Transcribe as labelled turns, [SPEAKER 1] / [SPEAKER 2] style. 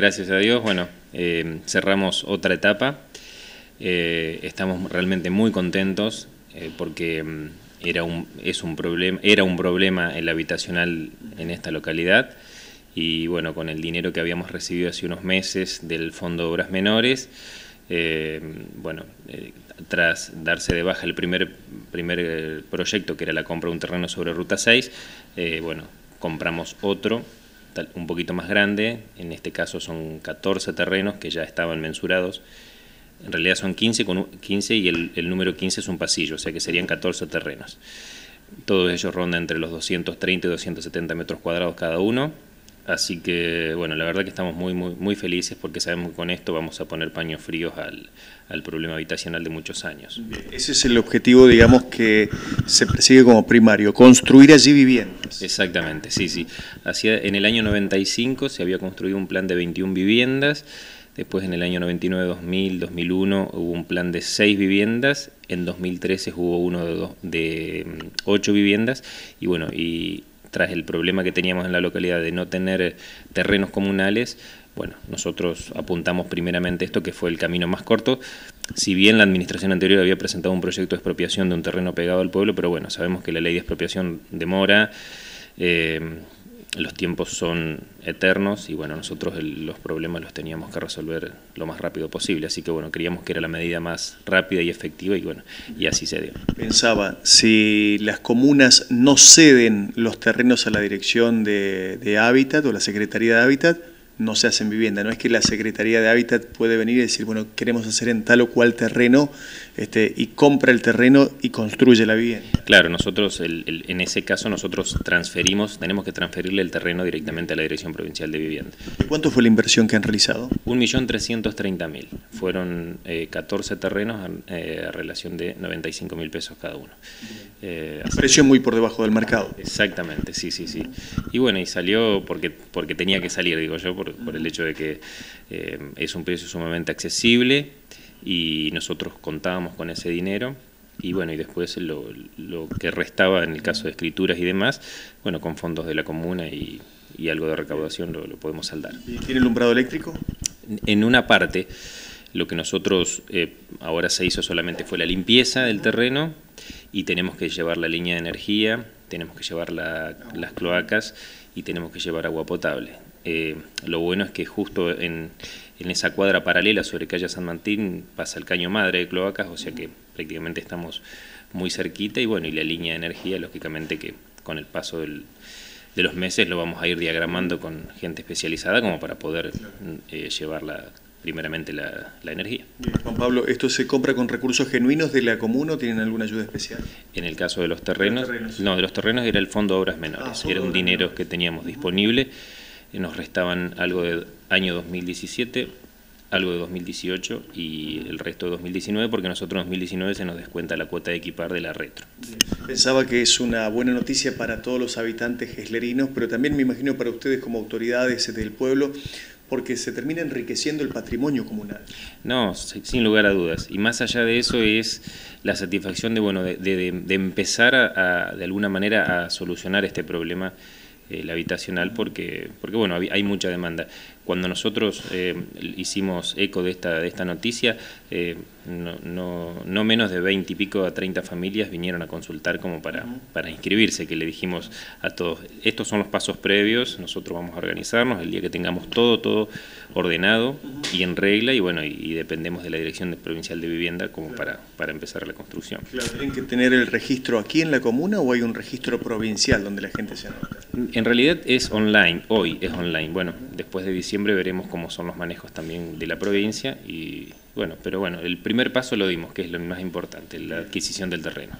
[SPEAKER 1] gracias a Dios, bueno, eh, cerramos otra etapa. Eh, estamos realmente muy contentos eh, porque mm, era un, es un problema, era un problema el habitacional en esta localidad. Y bueno, con el dinero que habíamos recibido hace unos meses del Fondo de Obras Menores, bueno, tras darse de baja el primer, primer proyecto que era la compra de un terreno sobre Ruta 6, bueno, compramos otro un poquito más grande, en este caso son 14 terrenos que ya estaban mensurados, en realidad son 15, con 15 y el, número 15 es un pasillo, o sea que serían 14 terrenos. Todos ellos rondan entre los 230 y 270 metros cuadrados cada uno, Así que, bueno, la verdad que estamos muy, muy, muy felices porque sabemos que con esto vamos a poner paños fríos al, al, problema habitacional de muchos años.
[SPEAKER 2] Ese es el objetivo, digamos, que se persigue como primario, construir allí viviendas.
[SPEAKER 1] Exactamente, sí, sí. Hacia, en el año 95 se había construido un plan de 21 viviendas, después en el año 99, 2000, 2001 hubo un plan de 6 viviendas, en 2013 hubo uno de, de 8 mm, viviendas, y bueno, y tras el problema que teníamos en la localidad de no tener eh, terrenos comunales, bueno, nosotros apuntamos primeramente esto, que fue el camino más corto, si bien la administración anterior había presentado un proyecto de expropiación de un terreno pegado al pueblo, pero bueno, sabemos que la ley de expropiación demora, eh, los tiempos son eternos y bueno, nosotros los problemas los teníamos que resolver lo más rápido posible, así que bueno, creíamos que era la medida más rápida y efectiva y bueno, y así se dio.
[SPEAKER 2] Pensaba, si las comunas no ceden los terrenos a la dirección de, de Hábitat o la Secretaría de Hábitat, no se hacen vivienda. No es que la Secretaría de Hábitat puede venir y decir, bueno, queremos hacer en tal o cual terreno este, y compra el terreno y construye la vivienda.
[SPEAKER 1] Claro, nosotros en ese caso nosotros transferimos, tenemos que transferirle el terreno directamente a la Dirección Provincial de Vivienda.
[SPEAKER 2] ¿Cuánto fue la inversión que han realizado?
[SPEAKER 1] 1.330.000. Fueron 14 eh, terrenos eh, a relación de 95.000 pesos cada uno.
[SPEAKER 2] Eh, Precio muy por debajo del mercado.
[SPEAKER 1] Exactamente, sí, sí, sí. Y bueno, y salió porque, porque tenía que salir, digo yo, por, por, el hecho de que eh, es un precio sumamente accesible y nosotros contábamos con ese dinero y bueno, y después lo, que restaba en el caso de escrituras y demás, bueno, con fondos de la comuna y, algo de recaudación lo, podemos saldar.
[SPEAKER 2] ¿Tiene alumbrado eléctrico?
[SPEAKER 1] En una parte, lo que nosotros eh, ahora se hizo solamente fue la limpieza del terreno y tenemos que llevar la línea de energía, tenemos que llevar las cloacas y tenemos que llevar agua potable. Eh, lo bueno es que justo en, esa cuadra paralela sobre calle San Martín pasa el caño madre de cloacas, o sea que prácticamente estamos muy cerquita y bueno, y la línea de energía, lógicamente que con el paso de los meses lo vamos a ir diagramando con gente especializada como para poder eh, llevarla primeramente la, energía.
[SPEAKER 2] Juan Pablo, ¿esto se compra con recursos genuinos de la comuna o tienen alguna ayuda especial?
[SPEAKER 1] En el caso de los terrenos, no, de los terrenos era el Fondo de Obras Menores, ah, era un dinero que teníamos disponible nos restaban algo de año 2017, algo de 2018 y el resto de 2019, porque nosotros en 2019 se nos descuenta la cuota de equipar de la retro.
[SPEAKER 2] Pensaba que es una buena noticia para todos los habitantes geslerinos, pero también me imagino para ustedes como autoridades del pueblo, porque se termina enriqueciendo el patrimonio comunal.
[SPEAKER 1] No, sin lugar a dudas. Y más allá de eso es la satisfacción de, bueno, de, empezar a, de alguna manera a solucionar este problema el habitacional porque, porque bueno, hay mucha demanda. Cuando nosotros eh, hicimos eco de esta, de esta noticia, eh, no, no, no, menos de 20 y pico a 30 familias vinieron a consultar como para, para inscribirse, que le dijimos a todos, estos son los pasos previos, nosotros vamos a organizarnos el día que tengamos todo, todo ordenado y en regla, y bueno, y, dependemos de la Dirección Provincial de Vivienda como para, para empezar la construcción.
[SPEAKER 2] ¿Tienen que tener el registro aquí en la comuna o hay un registro provincial donde la gente se anota?
[SPEAKER 1] En realidad es online, hoy es online, bueno, después de diciembre veremos cómo son los manejos también de la provincia y bueno, pero bueno, el primer paso lo dimos, que es lo más importante, la adquisición del terreno.